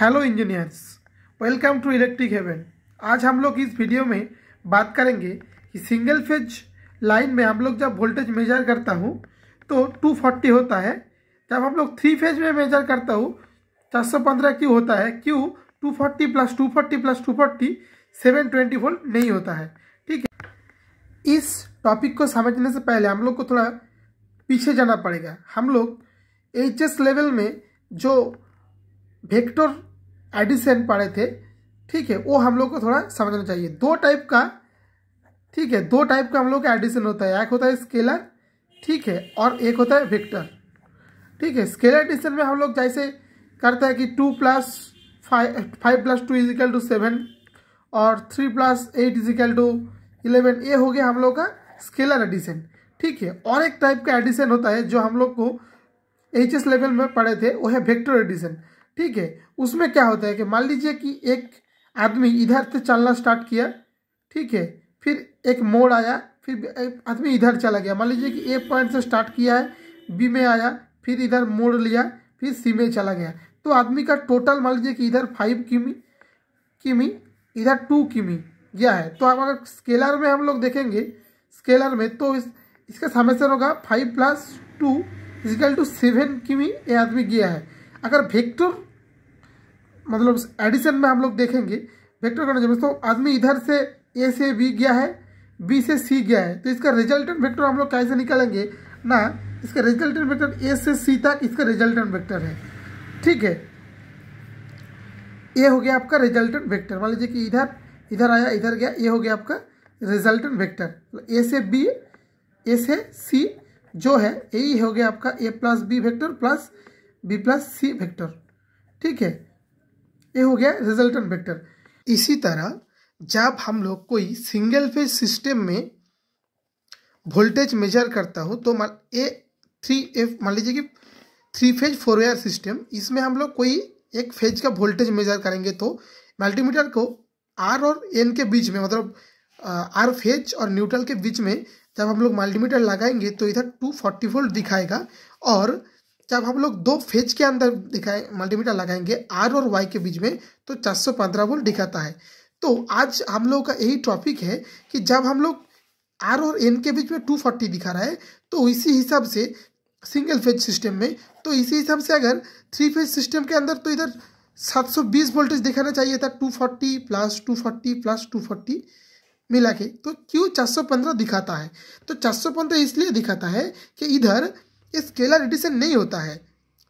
Hello engineers welcome to Electric Haven आज हम लोग इस वीडियो में बात करेंगे कि सिंगल फ़ेज़ लाइन में हम लोग जब वोल्टेज मेजर करता हूँ तो 240 होता है। जब हम लोग थ्री फ़ेज़ में मेजर करता हूँ 415 क्यू होता है। क्यू 240 प्लस 240 प्लस 240 720 वोल्ट नहीं होता है। ठीक है? इस टॉपिक को समझने से पहले हम लोग को थोड़ा पीछे जाना पड़ेगा। हम लोग एचएस लेवल में जो वेक्टर एडिशन पढ़े थे, ठीक है, वो हम लोग को थोड़ा समझना चाहिए। दो टाइप का, ठीक है, दो टाइप का हम लोग का एडिशन होता है। एक होता है स्केलर ठीक है, और एक होता है वेक्टर ठीक है स्केलर एडिशन में हम लोग जैसे करते हैं कि two plus five five plus two equal to seven और three plus eight equal to eleven ये हो गया हम लोग का स्केलर एडिशन ठीक है, और एक टाइप का एडिशन होता है जो हम लोग को एच एस लेवल में पढ़े थे, वो है वेक्टर एडिशन ठीक है, उसमें क्या होता है कि मान लीजिए कि एक आदमी इधर से चलना स्टार्ट किया, ठीक है, फिर एक मोड़ आया, फिर आदमी इधर चला गया। मान लीजिए कि ए पॉइंट से स्टार्ट किया है बी में आया, फिर इधर मोड़ लिया, फिर सी में चला गया। तो आदमी का टोटल मान लीजिए कि इधर फाइव किमी किमी, इधर टू किमी गया है। तो अब अगर स्केलर में हम लोग देखेंगे स्केलर में तो इस, इसका समेसन होगा five plus two equal to seven किमी ये आदमी गया है। अगर वेक्टर मतलब एडिशन में हम लोग देखेंगे। वेक्टर करना चाहिए तो आदमी इधर से ए से बी गया है बी से सी गया है तो इसका रिजल्टेंट वेक्टर हम लोग कैसे निकालेंगे? ना, इसका रिजल्टेंट वेक्टर ए से सी तक इसका रिजल्टेंट वेक्टर है। ठीक है? ये हो गया आपका रिजल्टेंट वेक्टर मान लीजिए कि इधर इधर आया, इधर गया ये हो गया आपका रिजल्टेंट वेक्टर ए से बी ए से सी जो है यही हो गया आपका A plus B vector plus B plus C vector ठीक है? ये हो गया रिजल्टेंट वेक्टर इसी तरह, जब हम लोग कोई सिंगल फ़ेज़ सिस्टम में वोल्टेज मेजर करता हो तो मान ए थ्री एफ़ मान लीजिए कि three phase four wire system इसमें हम लोग कोई एक फ़ेज़ का वोल्टेज मेजर करेंगे तो मल्टीमीटर को आर और एन के बीच में मतलब आर फ़ेज़ और न्यूट्रल के बीच में जब हम लोग मल्टीमीटर लगाएँगे तो इधर टू फोर्टी वोल्ट दिखाएगा और जब हम लोग दो फ़ेज़ के अंदर दिखाए मल्टीमीटर लगाएँगे आर और वाई के बीच में तो 415 वोल्ट दिखाता है। तो आज हम लोग का यही टॉपिक है कि जब हम लोग आर और एन के बीच में 240 दिखा रहा है तो इसी हिसाब से सिंगल फ़ेज़ सिस्टम में तो इसी हिसाब से अगर थ्री फ़ेज़ सिस्टम के अंदर तो इधर 720 वोल्टेज दिखाना चाहिए था 240 प्लस 240 प्लस 240 मिला के। तो क्यों 415 दिखाता है? तो 415 इसलिए दिखाता है कि इधर स्केलर एडिशन नहीं होता है।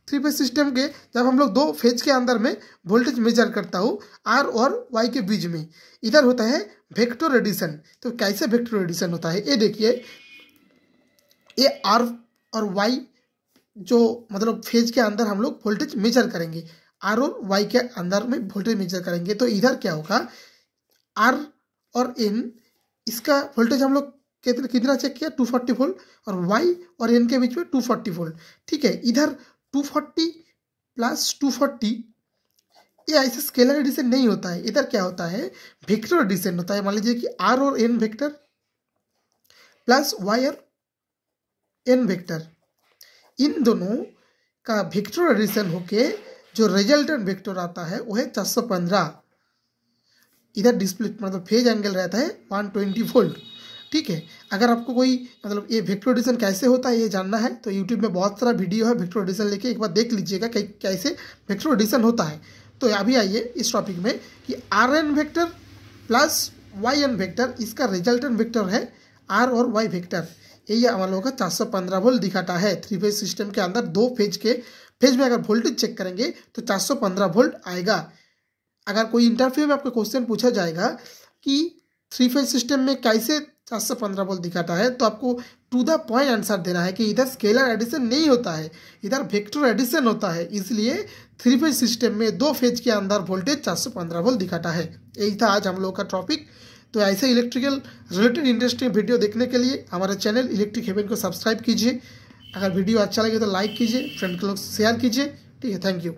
थ्री फ़ेज़ सिस्टम के जब हम लोग दो फ़ेज़ के अंदर में वोल्टेज मेजर करता हूँ, आर और वाई के बीच में, इधर होता है वेक्टर एडिशन तो कैसे वेक्टर एडिशन होता है? ये देखिए, ये आर और वाई जो मतलब फ़ेज़ के अंदर हम लोग वोल्टेज मेजर करेंगे, आर और वाई के अंदर में वोल्टेज मेजर करेंगे तो इधर क्या होगा? आर और एन, इसका वोल्टेज हम लोग कितना कितना चेक किया? 240 वोल्ट और वाई और एन के बीच में 240 वोल्ट ठीक है, इधर 240 प्लस 240 ये ऐसे स्केलर एडिशन नहीं होता है। इधर क्या होता है? वेक्टर एडिशन होता है। मान लीजिए कि आर और एन वेक्टर प्लस वाई और एन वेक्टर इन दोनों का वेक्टर एडिशन होके जो रिजल्टेंट वेक्टर आता है, वो है 415 इधर डिस्प्ले मतलब फ़ेज़ एंगल रहता है 120 वोल्ट ठीक है, अगर आपको कोई मतलब ये वेक्टर एडिशन कैसे होता है ये जानना है तो यूट्यूब में बहुत सारा वीडियो है वेक्टर एडिशन लेके, एक बार देख लीजिएगा कैसे वेक्टर एडिशन होता है। तो अभी आइए इस टॉपिक में कि R N vector plus Y N vector इसका रिजल्टेंट वेक्टर है आर और वाई वेक्टर यही हमारे लोगों का चार सौ पंद्रह वोल्ट दिखाता है। थ्री फ़ेज़ सिस्टम के अंदर दो फ़ेज़ के फ़ेज़ में अगर वोल्टेज चेक करेंगे तो चार सौ पंद्रह वोल्ट आएगा। अगर कोई इंटरव्यू में आपको क्वेश्चन पूछा जाएगा कि थ्री फ़ेज़ सिस्टम में कैसे चार सौ पंद्रह वोल्ट दिखाता है? तो आपको टू द पॉइंट आंसर देना है कि इधर स्केलर एडिशन नहीं होता है, इधर वेक्टर एडिशन होता है, इसलिए थ्री फ़ेज़ सिस्टम में दो फ़ेज़ के अंदर वोल्टेज चार सौ पंद्रह वोल्ट दिखाता है। यही था आज हम लोग का टॉपिक तो ऐसे इलेक्ट्रिकल रिलेटेड इंटरेस्टिंग वीडियो देखने के लिए हमारे चैनल इलेक्ट्रिक हेवन को सब्सक्राइब कीजिए। अगर वीडियो अच्छा लगे तो लाइक कीजिए फ्रेंड के लोग शेयर कीजिए। ठीक है थैंक यू